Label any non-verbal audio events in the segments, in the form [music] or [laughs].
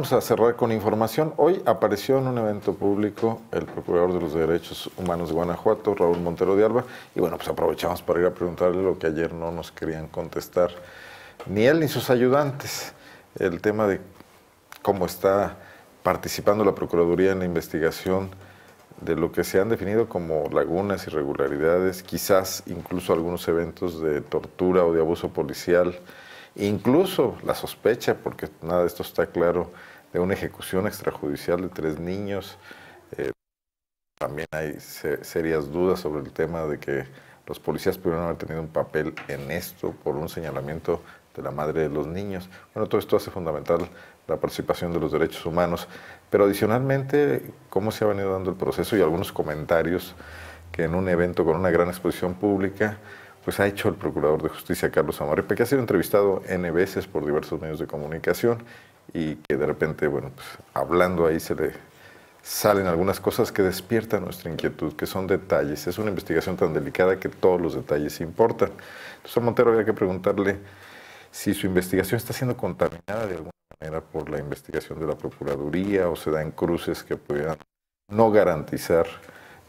Vamos a cerrar con información. Hoy apareció en un evento público el Procurador de los Derechos Humanos de Guanajuato, Raúl Montero de Alba, y bueno, pues aprovechamos para ir a preguntarle lo que ayer no nos querían contestar, ni él ni sus ayudantes, el tema de cómo está participando la Procuraduría en la investigación de lo que se han definido como lagunas, irregularidades, quizás incluso algunos eventos de tortura o de abuso policial, incluso la sospecha, porque nada de esto está claro, de una ejecución extrajudicial de tres niños. Eh, también hay serias dudas sobre el tema de que los policías pudieron haber tenido un papel en esto por un señalamiento de la madre de los niños. Bueno, todo esto hace fundamental la participación de los derechos humanos, pero adicionalmente cómo se ha venido dando el proceso y algunos comentarios que en un evento con una gran exposición pública pues ha hecho el Procurador de Justicia Carlos Amarripe, que ha sido entrevistado N veces por diversos medios de comunicación y que de repente, bueno, pues hablando ahí se le salen algunas cosas que despiertan nuestra inquietud, que son detalles. Es una investigación tan delicada que todos los detalles importan. Entonces a Montero había que preguntarle si su investigación está siendo contaminada de alguna manera por la investigación de la Procuraduría o se dan cruces que pudieran no garantizar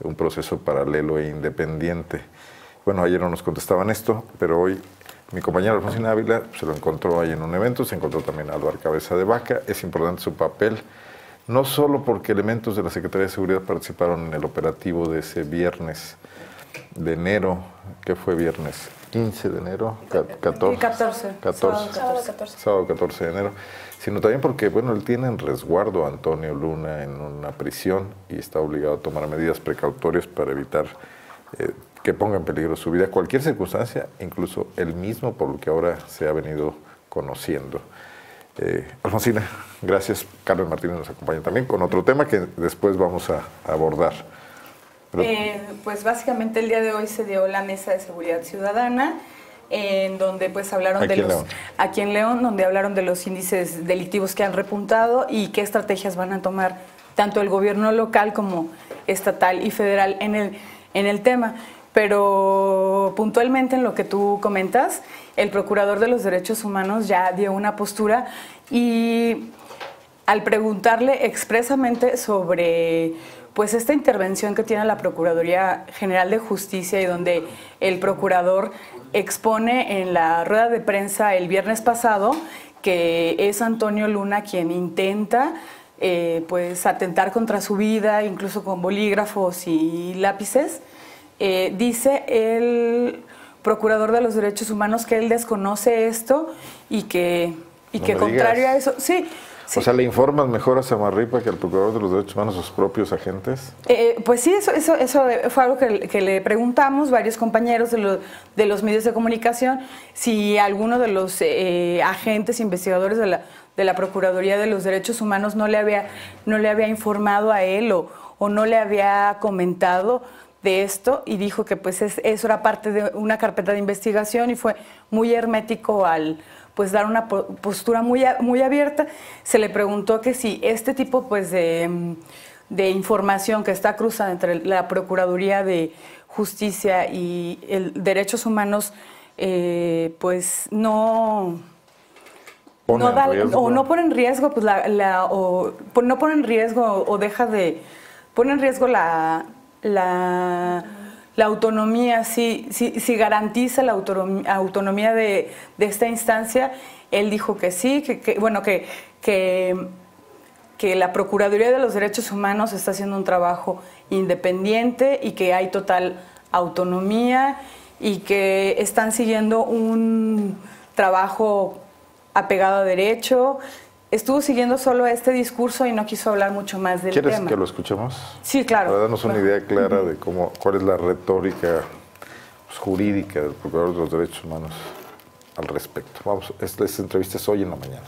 un proceso paralelo e independiente. Bueno, ayer no nos contestaban esto, pero hoy mi compañero Alfonsín Ávila se lo encontró ahí en un evento, se encontró también a Álvaro Cabeza de Vaca. Es importante su papel, no solo porque elementos de la Secretaría de Seguridad participaron en el operativo de ese viernes de enero, que fue viernes 15 de enero, 14, 14, 14, sábado 14. Sábado 14 de enero, sino también porque, bueno, él tiene en resguardo a Antonio Luna en una prisión y está obligado a tomar medidas precautorias para evitar eh, que ponga en peligro su vida, cualquier circunstancia, incluso el mismo por lo que ahora se ha venido conociendo. Eh, Alfonsina, gracias. Carlos Martínez nos acompaña también con otro tema que después vamos a, abordar. Eh, pues básicamente el día de hoy se dio la mesa de seguridad ciudadana en donde pues hablaron de los aquí en León donde hablaron de los índices delictivos que han repuntado y qué estrategias van a tomar tanto el gobierno local como estatal y federal en el en el tema. Pero puntualmente en lo que tú comentas, el Procurador de los Derechos Humanos ya dio una postura y al preguntarle expresamente sobre pues esta intervención que tiene la Procuraduría General de Justicia y donde el procurador expone en la rueda de prensa el viernes pasado que es Antonio Luna quien intenta eh, pues atentar contra su vida, incluso con bolígrafos y lápices, eh, dice el procurador de los derechos humanos que él desconoce esto y que, y que contrario a eso, sí, O sea, ¿le informas mejor a Samarripa que al Procurador de los Derechos Humanos sus propios agentes? Eh, pues sí, eso, eso, eso fue algo que, le preguntamos varios compañeros de, de, los medios de comunicación, si alguno de los eh, agentes investigadores de la, de la Procuraduría de los Derechos Humanos no le había, no le había informado a él o, o no le había comentado de esto y dijo que pues eso era parte de una carpeta de investigación y fue muy hermético al pues dar una postura muy, muy abierta. Se le preguntó que si este tipo pues de, de información que está cruzada entre la Procuraduría de Justicia y el Derechos Humanos eh, pues no... no da, o no pone en riesgo pues la, o no pone en riesgo o deja de pone en riesgo la la, autonomía, si, si, garantiza la autonomía, de, esta instancia, él dijo que sí, que, bueno, que, que, que, la Procuraduría de los Derechos Humanos está haciendo un trabajo independiente y que hay total autonomía y que están siguiendo un trabajo apegado a derecho estuvo siguiendo solo este discurso y no quiso hablar mucho más del tema. ¿Quieres que lo escuchemos? Sí, claro. Para darnos una idea clara de cómo, cuál es la retórica pues, jurídica del Procurador de los Derechos Humanos al respecto. Vamos, esta, entrevista es hoy en la mañana.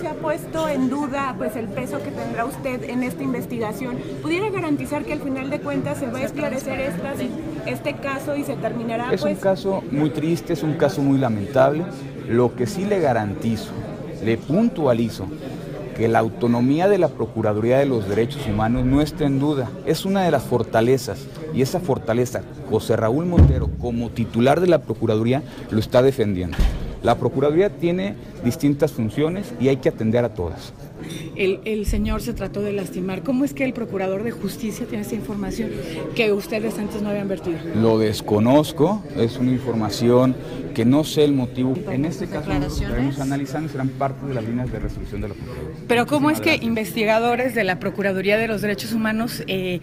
Se ha puesto en duda pues el peso que tendrá usted en esta investigación. ¿Pudiera garantizar que al final de cuentas se va a esclarecer este caso y se terminará? Es un pues? caso muy triste, es un caso muy lamentable. Lo que sí le garantizo le puntualizo que la autonomía de la Procuraduría de los Derechos Humanos no está en duda, es una de las fortalezas y esa fortaleza José Raúl Montero como titular de la Procuraduría lo está defendiendo. La Procuraduría tiene distintas funciones y hay que atender a todas. El, señor se trató de lastimar. ¿Cómo es que el procurador de justicia tiene esa información que ustedes antes no habían vertido? Lo desconozco, es una información que no sé el motivo. En este caso, estaremos analizando serán parte de las líneas de resolución de la Procuraduría. Pero ¿cómo es que investigadores de la Procuraduría de los Derechos Humanos eh,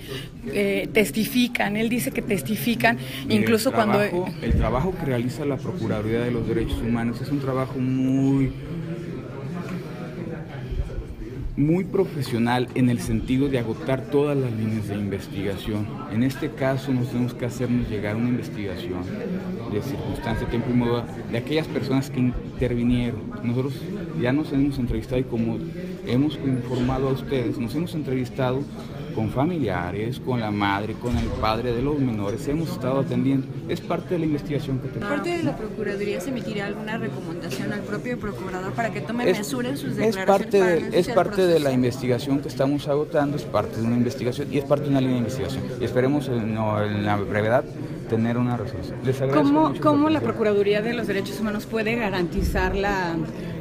eh, testifican? Él dice que testifican incluso cuando... El trabajo que realiza la Procuraduría de los Derechos Humanos es un trabajo muy muy profesional en el sentido de agotar todas las líneas de investigación. En este caso nos tenemos que hacernos llegar una investigación de circunstancia, tiempo y modo de aquellas personas que intervinieron. Nosotros ya nos hemos entrevistado y como hemos informado a ustedes, nos hemos entrevistado con familiares, con la madre, con el padre de los menores, hemos estado atendiendo. Es parte de la investigación que tenemos. ¿Parte de la Procuraduría se emitirá alguna recomendación al propio procurador para que tome mesura en sus declaraciones? Es parte, de, es parte de la investigación que estamos agotando, es parte de una investigación y es parte de una línea de investigación. Y esperemos en, en la brevedad tener una resolución. ¿Cómo, ¿Cómo la Procuraduría de los Derechos Humanos puede garantizar la,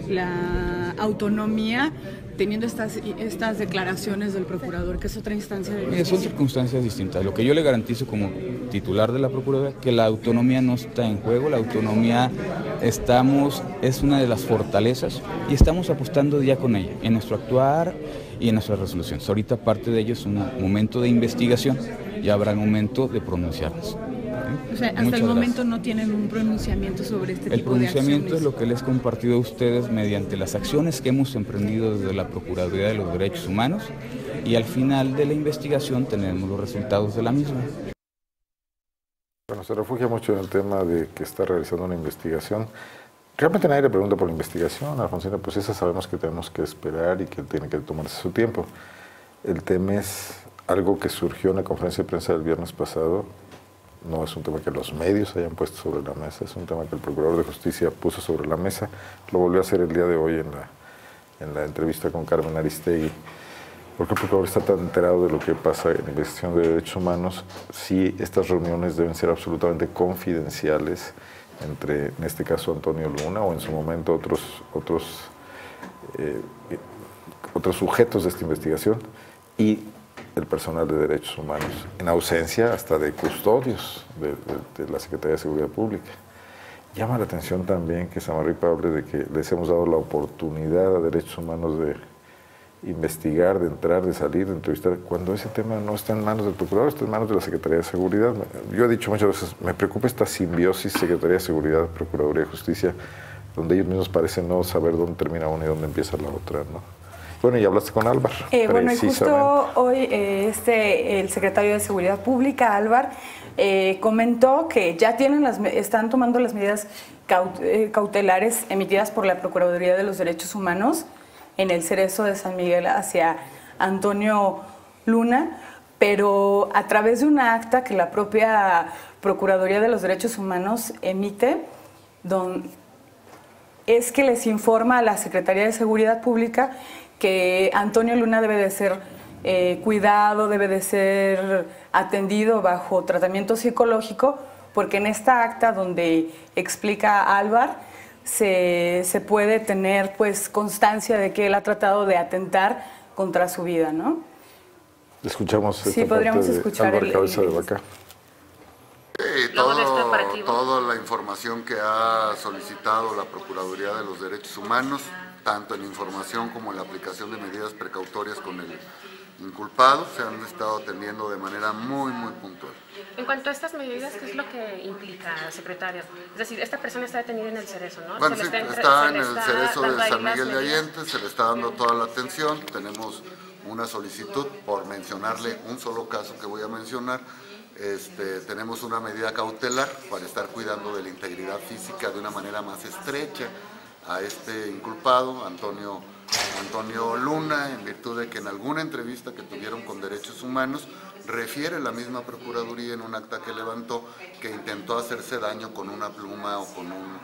la autonomía teniendo estas, estas declaraciones del procurador, que es otra instancia de Son circunstancias distintas. Lo que yo le garantizo como titular de la Procuraduría, que la autonomía no está en juego, la autonomía estamos, es una de las fortalezas y estamos apostando ya con ella, en nuestro actuar y en nuestras resoluciones. Ahorita parte de ello es un momento de investigación y habrá el momento de pronunciarnos. O sea, hasta el momento no tienen un pronunciamiento sobre este tipo de El pronunciamiento es lo que les he compartido a ustedes mediante las acciones que hemos emprendido desde la Procuraduría de los Derechos Humanos y al final de la investigación tenemos los resultados de la misma. Bueno, se refugia mucho en el tema de que está realizando una investigación. Realmente nadie le pregunta por la investigación, Alfonsina, pues esa sabemos que tenemos que esperar y que tiene que tomarse su tiempo. El tema es algo que surgió en la conferencia de prensa del viernes pasado, no es un tema que los medios hayan puesto sobre la mesa, es un tema que el Procurador de Justicia puso sobre la mesa. Lo volvió a hacer el día de hoy en la, en la entrevista con Carmen Aristegui. Porque el Procurador está tan enterado de lo que pasa en investigación de derechos humanos, si estas reuniones deben ser absolutamente confidenciales entre, en este caso, Antonio Luna o en su momento otros, otros, eh, otros sujetos de esta investigación y el personal de derechos humanos, en ausencia hasta de custodios de, la Secretaría de Seguridad Pública. Llama la atención también que Samarripa hable de que les hemos dado la oportunidad a derechos humanos de investigar, de entrar, de salir, de entrevistar, cuando ese tema no está en manos del procurador, está en manos de la Secretaría de Seguridad. Yo he dicho muchas veces, me preocupa esta simbiosis Secretaría de Seguridad, Procuraduría de Justicia, donde ellos mismos parecen no saber dónde termina una y dónde empieza la otra, ¿no? Bueno, y hablaste con Álvaro. Eh, bueno, y justo hoy eh, este, el secretario de Seguridad Pública, Álvaro, eh, comentó que ya tienen las, están tomando las medidas cautelares emitidas por la Procuraduría de los Derechos Humanos en el Cerezo de San Miguel hacia Antonio Luna, pero a través de una acta que la propia Procuraduría de los Derechos Humanos emite, don, es que les informa a la Secretaría de Seguridad Pública que Antonio Luna debe de ser eh, cuidado, debe de ser atendido bajo tratamiento psicológico, porque en esta acta donde explica Álvar, se, se, puede tener pues constancia de que él ha tratado de atentar contra su vida, ¿no? Escuchamos sí, podríamos escuchar el, Cabeza de Vaca. toda la información que ha solicitado la Procuraduría de los Derechos Humanos tanto en información como en la aplicación de medidas precautorias con el inculpado, se han estado atendiendo de manera muy, muy puntual. En cuanto a estas medidas, ¿qué es lo que implica, secretario? Es decir, esta persona está detenida en el cerezo, ¿no? Bueno, sí, está, en el cerezo de San Miguel de Allende, se le está dando toda la atención, tenemos una solicitud, por mencionarle un solo caso que voy a mencionar, este, tenemos una medida cautelar para estar cuidando de la integridad física de una manera más estrecha, a este inculpado, Antonio, Antonio Luna, en virtud de que en alguna entrevista que tuvieron con Derechos Humanos, refiere la misma Procuraduría en un acta que levantó que intentó hacerse daño con una pluma o con un,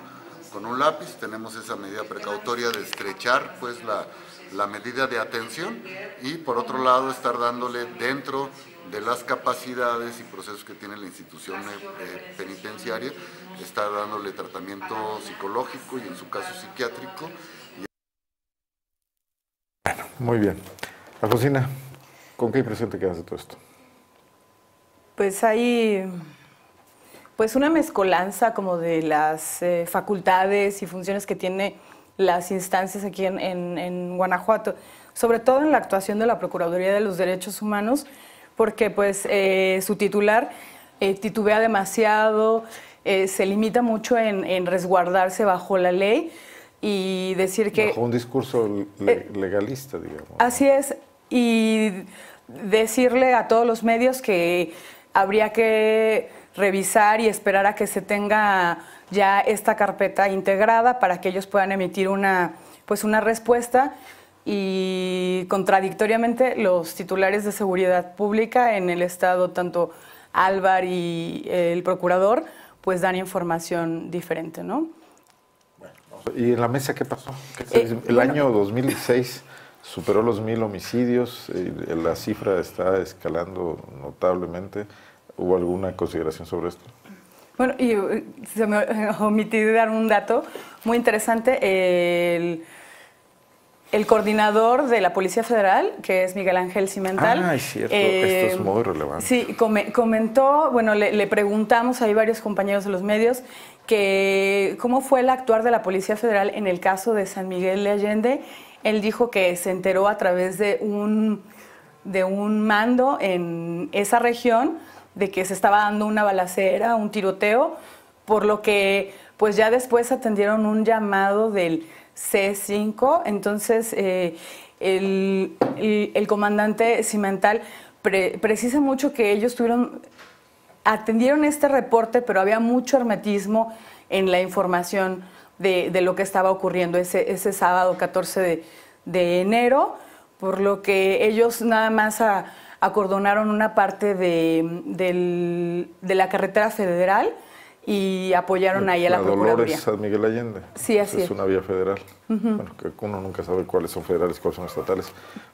con un lápiz. Tenemos esa medida precautoria de estrechar pues, la, la medida de atención y por otro lado estar dándole dentro de las capacidades y procesos que tiene la institución eh, penitenciaria, estar dándole tratamiento psicológico y en su caso psiquiátrico. Bueno, muy bien. Alfonsina, ¿con qué impresión te quedas de todo esto? Pues hay pues una mezcolanza como de las eh, facultades y funciones que tiene las instancias aquí en, Guanajuato, sobre todo en la actuación de la Procuraduría de los Derechos Humanos, porque pues eh, su titular eh, titubea demasiado, eh, se limita mucho en, resguardarse bajo la ley y decir que... Bajo un discurso legalista, digamos. Así es, y decirle a todos los medios que habría que revisar y esperar a que se tenga ya esta carpeta integrada para que ellos puedan emitir una, pues una respuesta y contradictoriamente los titulares de seguridad pública en el estado, tanto Álvar y el procurador, pues dan información diferente, ¿no? ¿Y en la mesa qué pasó? Eh, el año 2016 superó los mil homicidios, eh, la cifra está escalando notablemente. ¿Hubo alguna consideración sobre esto? Bueno, y eh, se me [laughs] omití de dar un dato muy interesante. El, el coordinador de la Policía Federal, que es Miguel Ángel Cimental. Ah, es cierto, esto es eh, muy relevante. Sí, comentó, bueno, le, le, preguntamos a varios compañeros de los medios que cómo fue el actuar de la Policía Federal en el caso de San Miguel de Allende. Él dijo que se enteró a través de un, de un mando en esa región de que se estaba dando una balacera, un tiroteo, por lo que pues ya después atendieron un llamado del C5, entonces eh, el, comandante Cimental precisa mucho que ellos tuvieron, atendieron este reporte, pero había mucho hermetismo en la información de, lo que estaba ocurriendo ese, ese sábado 14 de, enero, por lo que ellos nada más a, acordonaron una parte de, la carretera federal y apoyaron ahí a la, la Dolores San Miguel Allende. Sí, así es. una vía federal. Bueno, que uno nunca sabe cuáles son federales, cuáles son estatales.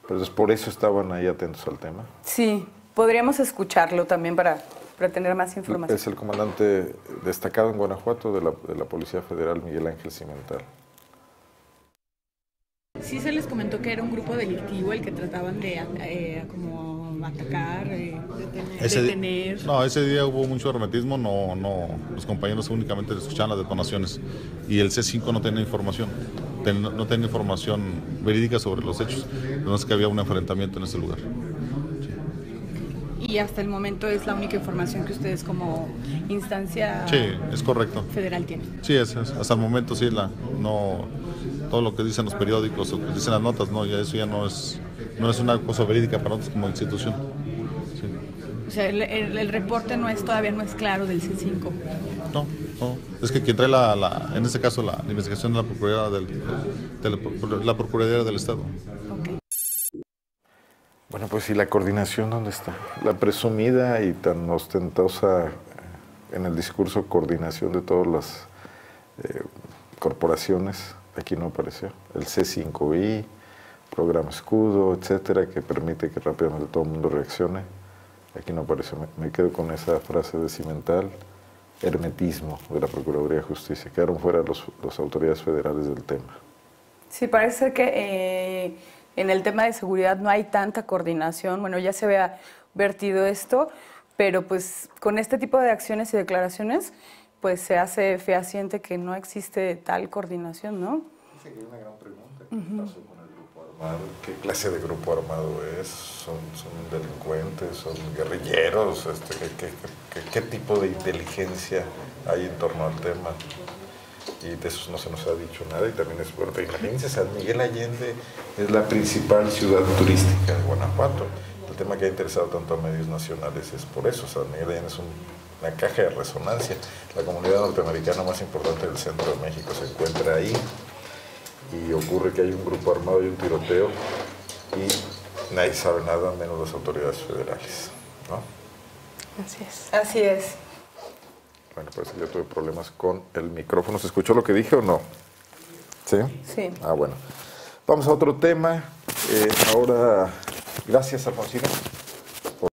Pero es por eso estaban ahí atentos al tema. Sí, podríamos escucharlo también para, para tener más información. Es el comandante destacado en Guanajuato de la, de la Policía Federal, Miguel Ángel Cimental. Sí se les comentó que era un grupo delictivo el que trataban de eh, como atacar, eh, detener. no, ese día hubo mucho hermetismo, no, no, los compañeros únicamente escuchaban las detonaciones y el C5 no tenía información, no tenía información verídica sobre los hechos, no es que había un enfrentamiento en ese lugar. Y hasta el momento es la única información que ustedes como instancia sí, es correcto. federal tienen. Sí, es, hasta el momento sí, la, no, todo lo que dicen los periódicos o que dicen las notas, no, ya eso ya no es, no es una cosa verídica para nosotros como institución. O sea, el, reporte no es todavía no es claro del C5. No, no. Es que quien trae la, en este caso la, investigación de la Procuraduría del, de la, Procuraduría del Estado. Bueno, pues ¿y la coordinación dónde está? La presumida y tan ostentosa en el discurso coordinación de todas las eh, corporaciones aquí no apareció. El C5I, programa escudo, etcétera, que permite que rápidamente todo el mundo reaccione. Aquí no apareció. Me, quedo con esa frase de Cimental, hermetismo de la Procuraduría de Justicia. Quedaron fuera los, las autoridades federales del tema. Sí, parece que eh, en el tema de seguridad no hay tanta coordinación. Bueno, ya se había vertido esto, pero pues con este tipo de acciones y declaraciones pues se hace fehaciente que no existe tal coordinación, ¿no? Esa una gran pregunta. ¿Qué pasó con el grupo armado? ¿Qué clase de grupo armado es? ¿Son, delincuentes? ¿Son guerrilleros? Este, ¿qué, tipo de inteligencia hay en torno al tema? y de eso no se nos ha dicho nada y también es fuerte. Imagínense, San Miguel Allende es la principal ciudad turística de Guanajuato. El tema que ha interesado tanto a medios nacionales es por eso. San Miguel Allende es un la caja de resonancia. La comunidad norteamericana más importante del centro de México se encuentra ahí y ocurre que hay un grupo armado y un tiroteo y nadie sabe nada menos las autoridades federales. ¿no? Así es. Así es. Bueno, parece que ya tuve problemas con el micrófono. ¿Se escuchó lo que dije o no? ¿Sí? Sí. Ah, bueno. Vamos a otro tema. Eh, ahora, gracias, Alfonsina.